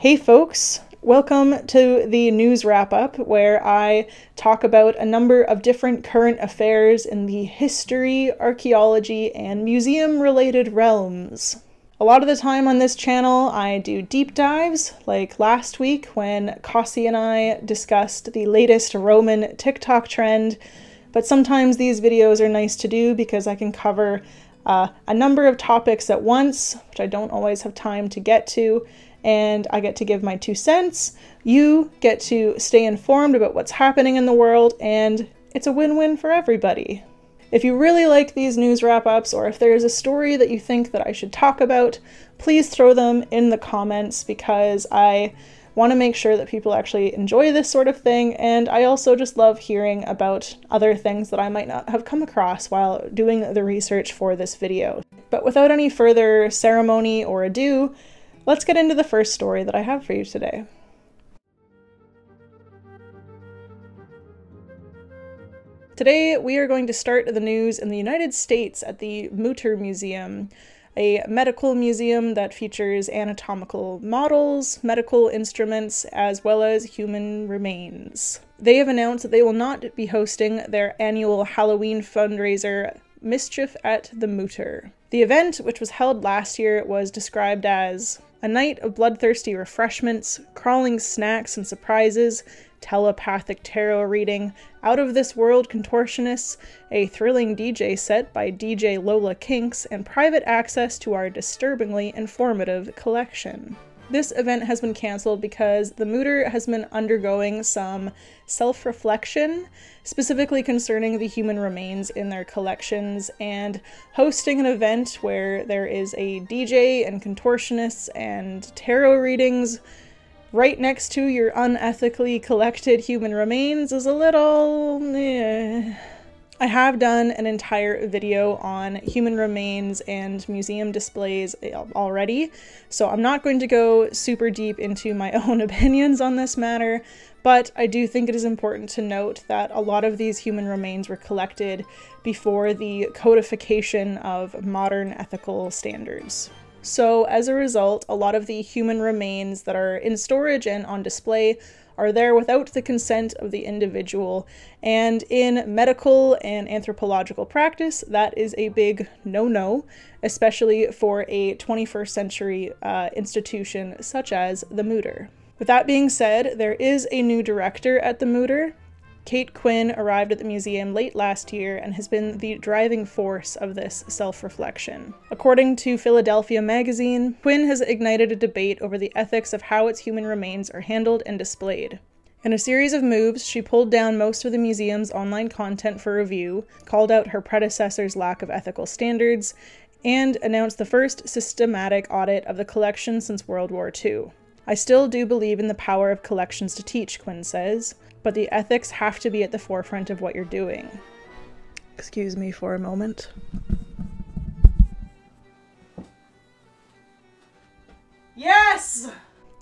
Hey, folks. Welcome to the news wrap up, where I talk about a number of different current affairs in the history, archaeology, and museum related realms. A lot of the time on this channel, I do deep dives, like last week when Kasi and I discussed the latest Roman TikTok trend. But sometimes these videos are nice to do because I can cover uh, a number of topics at once, which I don't always have time to get to and I get to give my two cents. You get to stay informed about what's happening in the world, and it's a win win for everybody. If you really like these news wrap ups, or if there is a story that you think that I should talk about, please throw them in the comments because I want to make sure that people actually enjoy this sort of thing, and I also just love hearing about other things that I might not have come across while doing the research for this video. But without any further ceremony or ado, Let's get into the first story that I have for you today. Today, we are going to start the news in the United States at the Mutter Museum, a medical museum that features anatomical models, medical instruments, as well as human remains. They have announced that they will not be hosting their annual Halloween fundraiser, Mischief at the Mutter. The event, which was held last year, was described as a night of bloodthirsty refreshments, crawling snacks and surprises, telepathic tarot reading, out of this world contortionists, a thrilling DJ set by DJ Lola Kinks, and private access to our disturbingly informative collection. This event has been cancelled because the Mutter has been undergoing some self reflection, specifically concerning the human remains in their collections, and hosting an event where there is a DJ and contortionists and tarot readings right next to your unethically collected human remains is a little. Eh. I have done an entire video on human remains and museum displays already, so I'm not going to go super deep into my own opinions on this matter, but I do think it is important to note that a lot of these human remains were collected before the codification of modern ethical standards. So, as a result, a lot of the human remains that are in storage and on display are there without the consent of the individual. And in medical and anthropological practice, that is a big no no, especially for a 21st century uh, institution such as the Mutter. With that being said, there is a new director at the Mutter. Kate Quinn arrived at the museum late last year and has been the driving force of this self reflection. According to Philadelphia Magazine, Quinn has ignited a debate over the ethics of how its human remains are handled and displayed. In a series of moves, she pulled down most of the museum's online content for review, called out her predecessor's lack of ethical standards, and announced the first systematic audit of the collection since World War II. I still do believe in the power of collections to teach, Quinn says but the ethics have to be at the forefront of what you're doing. Excuse me for a moment. Yes!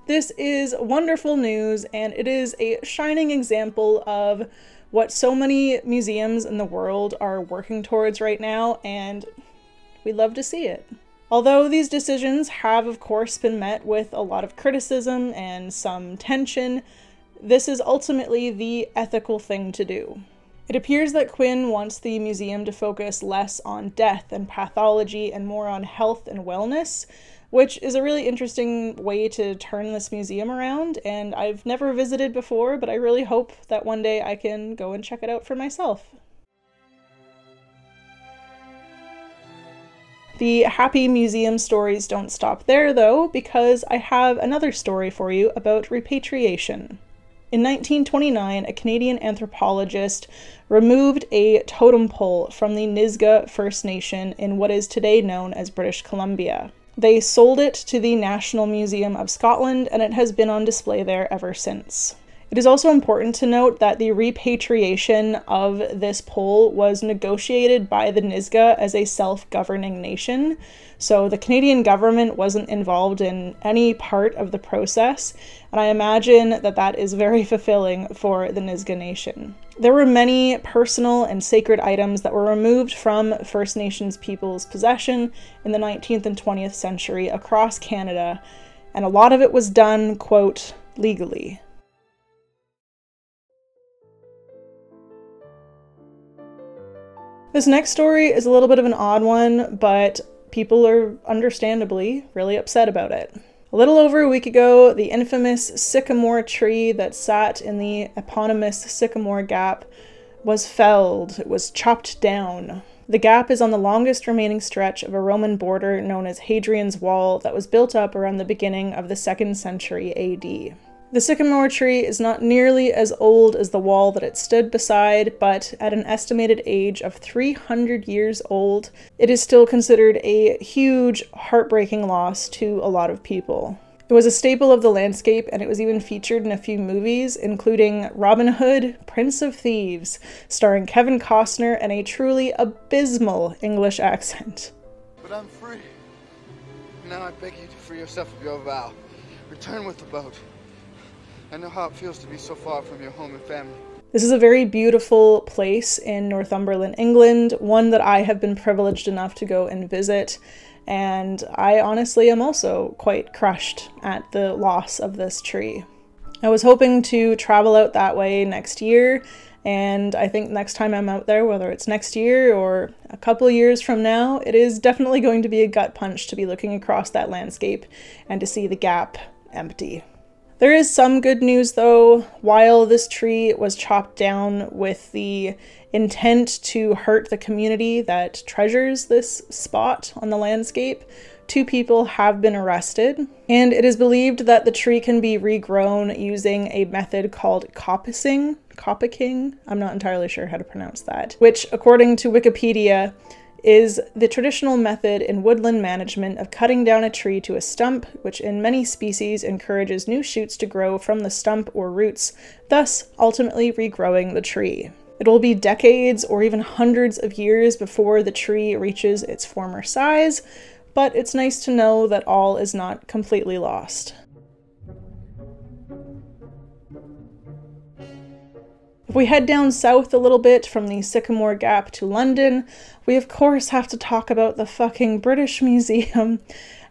This is wonderful news, and it is a shining example of what so many museums in the world are working towards right now, and we love to see it. Although these decisions have, of course, been met with a lot of criticism and some tension, this is ultimately the ethical thing to do. It appears that Quinn wants the museum to focus less on death and pathology and more on health and wellness, which is a really interesting way to turn this museum around. And I've never visited before, but I really hope that one day I can go and check it out for myself. The happy museum stories don't stop there, though, because I have another story for you about repatriation. In 1929, a Canadian anthropologist removed a totem pole from the Nisga'a First Nation in what is today known as British Columbia. They sold it to the National Museum of Scotland, and it has been on display there ever since. It is also important to note that the repatriation of this pole was negotiated by the Nisga'a as a self governing nation. So the Canadian government wasn't involved in any part of the process, and I imagine that that is very fulfilling for the Nisga'a Nation. There were many personal and sacred items that were removed from First Nations people's possession in the 19th and 20th century across Canada and a lot of it was done, quote, legally. This next story is a little bit of an odd one, but people are understandably really upset about it. A little over a week ago, the infamous sycamore tree that sat in the eponymous Sycamore Gap was felled. It was chopped down. The gap is on the longest remaining stretch of a Roman border known as Hadrian's Wall that was built up around the beginning of the 2nd century AD. The sycamore tree is not nearly as old as the wall that it stood beside, but at an estimated age of 300 years old, it is still considered a huge, heartbreaking loss to a lot of people. It was a staple of the landscape, and it was even featured in a few movies, including Robin Hood, Prince of Thieves, starring Kevin Costner and a truly abysmal English accent. But I'm free. Now I beg you to free yourself of your vow. Return with the boat. I know how it feels to be so far from your home and family. This is a very beautiful place in Northumberland, England, one that I have been privileged enough to go and visit. And I honestly am also quite crushed at the loss of this tree. I was hoping to travel out that way next year, and I think next time I'm out there, whether it's next year or a couple years from now, it is definitely going to be a gut punch to be looking across that landscape and to see the gap empty. There is some good news though. While this tree was chopped down with the intent to hurt the community that treasures this spot on the landscape, two people have been arrested, and it is believed that the tree can be regrown using a method called coppicing. Coppicing? I'm not entirely sure how to pronounce that. Which, according to Wikipedia, is the traditional method in woodland management of cutting down a tree to a stump, which in many species encourages new shoots to grow from the stump or roots, thus ultimately regrowing the tree. It will be decades or even hundreds of years before the tree reaches its former size, but it's nice to know that all is not completely lost. If we head down south a little bit from the Sycamore Gap to London, we of course have to talk about the fucking British Museum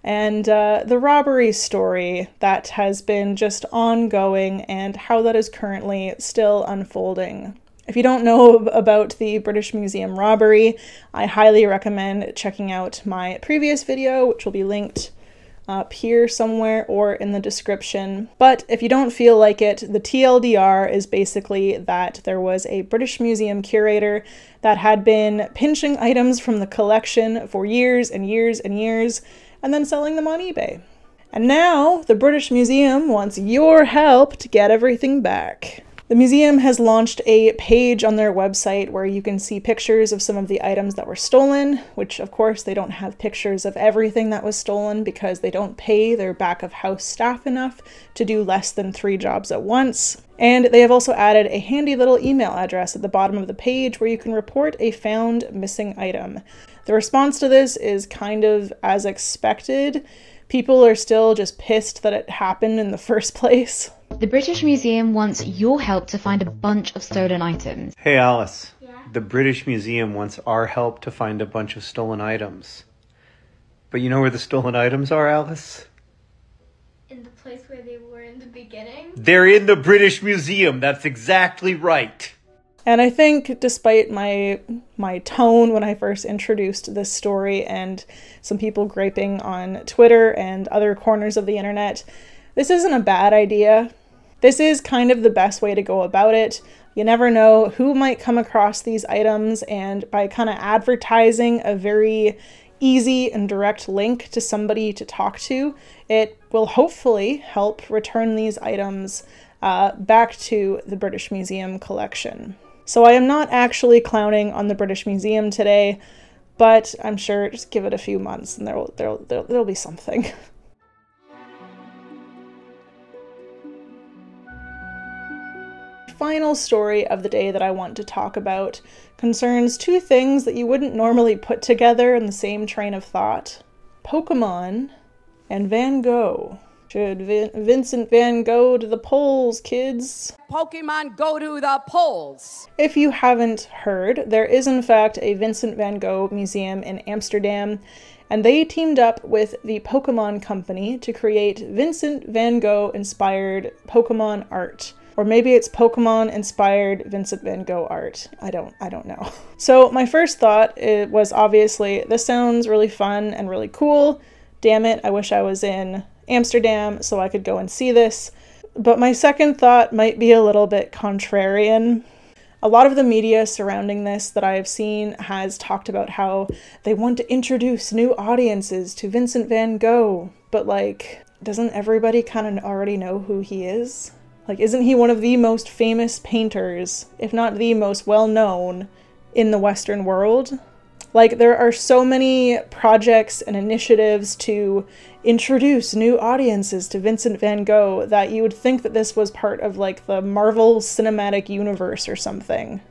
and uh, the robbery story that has been just ongoing and how that is currently still unfolding. If you don't know about the British Museum robbery, I highly recommend checking out my previous video, which will be linked up here somewhere or in the description. But if you don't feel like it, the TLDR is basically that there was a British Museum curator that had been pinching items from the collection for years and years and years and then selling them on eBay. And now the British Museum wants your help to get everything back. The museum has launched a page on their website where you can see pictures of some of the items that were stolen, which of course they don't have pictures of everything that was stolen because they don't pay their back of house staff enough to do less than three jobs at once. And they have also added a handy little email address at the bottom of the page where you can report a found missing item. The response to this is kind of as expected. People are still just pissed that it happened in the first place. The British Museum wants your help to find a bunch of stolen items. Hey Alice. Yeah? The British Museum wants our help to find a bunch of stolen items. But you know where the stolen items are, Alice? In the place where they were in the beginning? They're in the British Museum. That's exactly right. And I think despite my my tone when I first introduced this story and some people griping on Twitter and other corners of the internet, this isn't a bad idea. This is kind of the best way to go about it. You never know who might come across these items, and by kind of advertising a very easy and direct link to somebody to talk to, it will hopefully help return these items uh, back to the British Museum collection. So I am not actually clowning on the British Museum today, but I'm sure just give it a few months and there'll there'll there'll, there'll be something. final story of the day that I want to talk about concerns two things that you wouldn't normally put together in the same train of thought Pokemon and Van Gogh. Should Vin- Vincent Van Gogh to the polls, kids? Pokemon go to the polls. If you haven't heard, there is in fact a Vincent van Gogh museum in Amsterdam, and they teamed up with the Pokemon Company to create Vincent van Gogh inspired Pokemon art. Or maybe it's Pokemon inspired Vincent van Gogh art. I don't I don't know. So my first thought was obviously this sounds really fun and really cool. Damn it, I wish I was in Amsterdam so I could go and see this. But my second thought might be a little bit contrarian. A lot of the media surrounding this that I have seen has talked about how they want to introduce new audiences to Vincent van Gogh, but like, doesn't everybody kind of already know who he is? Like, isn't he one of the most famous painters, if not the most well known, in the Western world? Like, there are so many projects and initiatives to introduce new audiences to Vincent van Gogh that you would think that this was part of like the Marvel Cinematic Universe or something.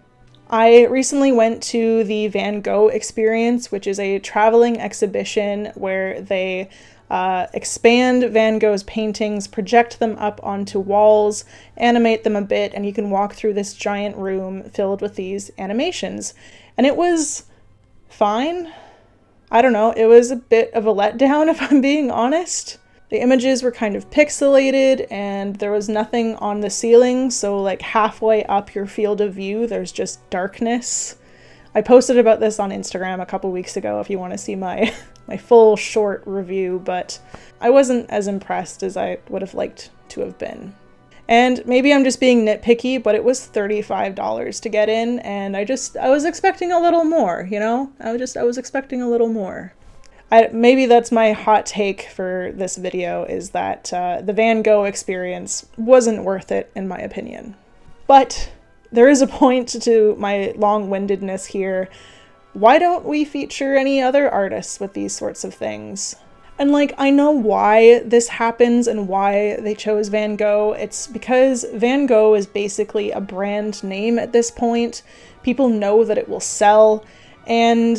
I recently went to the Van Gogh Experience, which is a traveling exhibition where they uh, expand Van Gogh's paintings, project them up onto walls, animate them a bit, and you can walk through this giant room filled with these animations. And it was fine. I don't know, it was a bit of a letdown if I'm being honest. The images were kind of pixelated and there was nothing on the ceiling, so like halfway up your field of view, there's just darkness. I posted about this on Instagram a couple weeks ago if you want to see my my full short review, but I wasn't as impressed as I would have liked to have been. And maybe I'm just being nitpicky, but it was $35 to get in and I just I was expecting a little more, you know? I was just I was expecting a little more. I, maybe that's my hot take for this video is that uh, the Van Gogh experience wasn't worth it in my opinion. But there is a point to my long-windedness here. Why don't we feature any other artists with these sorts of things? And like, I know why this happens and why they chose Van Gogh. It's because Van Gogh is basically a brand name at this point. People know that it will sell. And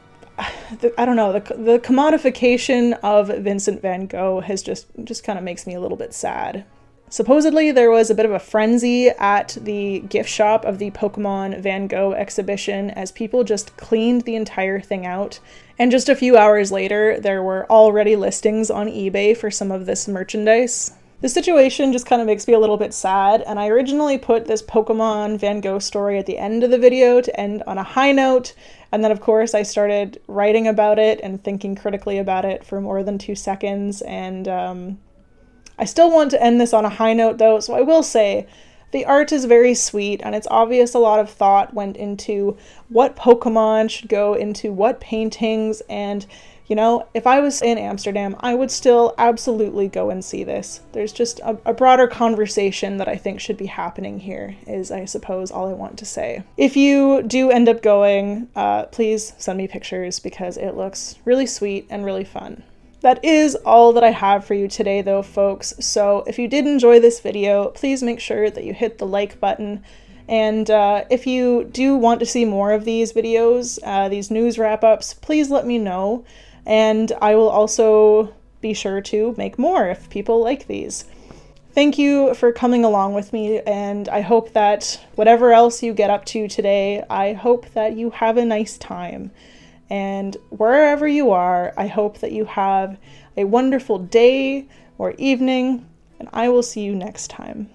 I don't know, the, the commodification of Vincent van Gogh has just, just kind of makes me a little bit sad. Supposedly, there was a bit of a frenzy at the gift shop of the Pokemon Van Gogh exhibition as people just cleaned the entire thing out. And just a few hours later, there were already listings on eBay for some of this merchandise. The situation just kind of makes me a little bit sad, and I originally put this Pokemon Van Gogh story at the end of the video to end on a high note, and then of course I started writing about it and thinking critically about it for more than two seconds, and um, I still want to end this on a high note though, so I will say the art is very sweet and it's obvious a lot of thought went into what Pokemon should go into what paintings and you know, if I was in Amsterdam, I would still absolutely go and see this. There's just a, a, broader conversation that I think should be happening here, is I suppose all I want to say. If you do end up going, uh, please send me pictures because it looks really sweet and really fun. That is all that I have for you today though, folks. So if you did enjoy this video, please make sure that you hit the like button. And uh, if you do want to see more of these videos, uh, these news wrap-ups, please let me know. And I will also be sure to make more if people like these. Thank you for coming along with me, and I hope that whatever else you get up to today, I hope that you have a nice time. And wherever you are, I hope that you have a wonderful day or evening, and I will see you next time.